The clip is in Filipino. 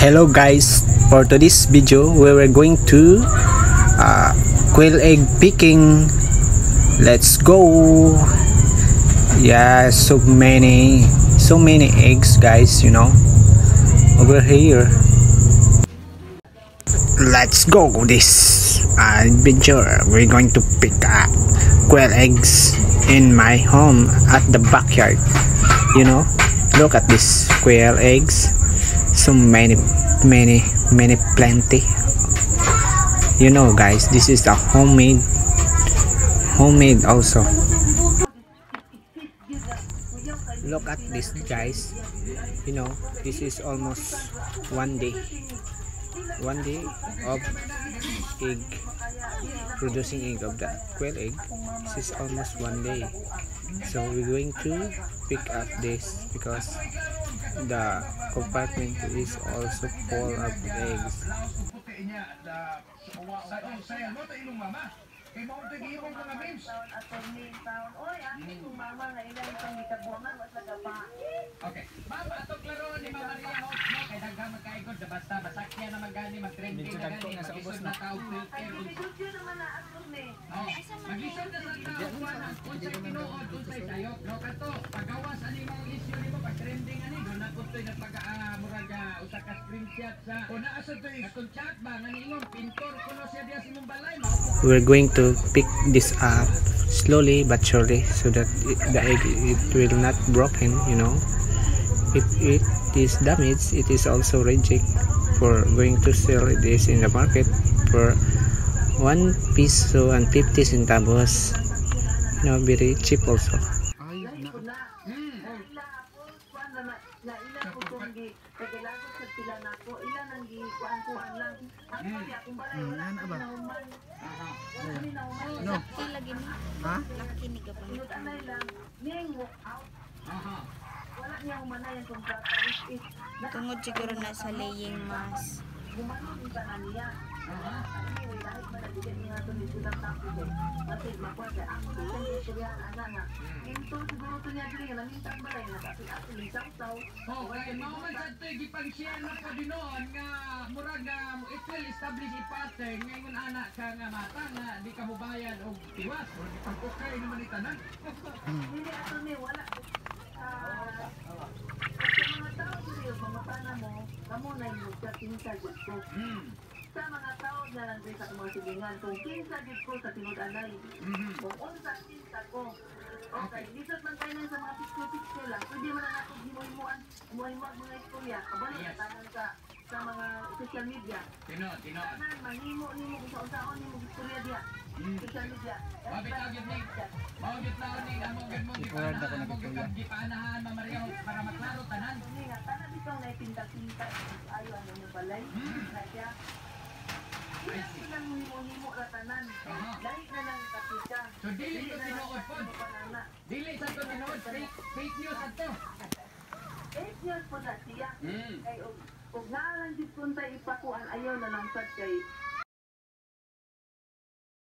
Hello guys, for today's video we were going to uh, quail egg picking. Let's go. Yeah, so many, so many eggs, guys. You know, over here. Let's go this adventure. We're going to pick up quail eggs in my home at the backyard. You know, look at this quail eggs. So many, many, many, plenty. You know, guys, this is a homemade, homemade also. Look at this, guys. You know, this is almost one day one day of egg producing egg of the quail egg this is almost one day so we're going to pick up this because the compartment is also full of eggs Kay mo ito gihimong mga memes. taon attorney taon oy kung mama nga ilang itong gitabuangan wa sa gapa Okay. Mama, atong klaro ni Mama Maria ho. No, kay na basta basakya na magani mag-trending na gani mag-isod na tao filter. video naman na attorney Oh, mag-isod na sa tao kuha ng unsay tinuod pagawas ani mo issue nimo trending ani do na kutoy na pag murag usa ka screenshot sa una asa to atong chat ba? Nga niingon pintor kuno siya diya sa imong balay. Mao we're going to pick this up slowly but surely so that it, the egg it will not broken you know. If it is damaged it is also reject for going to sell this in the market for one peso and 50 centavos. You know very cheap also ko kung gi sa pila nako ila nang gi kuan kuan lang akong balay wala kami na human wala kami na human No. lagi ni. Ha? Laki ni ka pa. Sunod anay lang ning walk out Aha. wala niya humanayan kung kontrata which is Tungod siguro na sa laying mas. ko. Makuha ka, niya Oh, kaya mao man sa ito gipang-share na po dinoon nga murag nga establish a pattern ngayon anak ka nga mata nga di ka og tiwas pag-okay naman ni tanan. Hindi ato ni, wala. Ah, mga tao diri, mga pana mo, kamo na yung dito ko. Sa mga tao na nandun sa mga silingan, kung kinsa dito ko sa tinud-anay, Mhm. kung unsa kinsa ko, Okay, lisod man tayo sa mga picture-picture lang. Pwede man na natin himuhimuan, himuhimuan mga istorya. Kabalik Yes. tanan sa sa mga social media. Tino, tino. Tanan, manghimo nimo kung sa-unsaon nimo istorya diya. Hmm. Social media. Wabit ang gid ni. Mao gid taon ni amo gid mo gipanahan amo gid gipanahan mamariho para maklaro tanan. Tanan dito na ipinta-pinta. Ayo ano balay. Hmm. Na siya. Hindi na lang himo-himo ra tanan. Aha. Lahi na lang kapita. So dili to tinuod pod. Dili sa to tinuod fake fake news adto. Eight years po na siya. Hmm. kay og og nga lang jud kun tay ipakuan ayaw na lang sad kay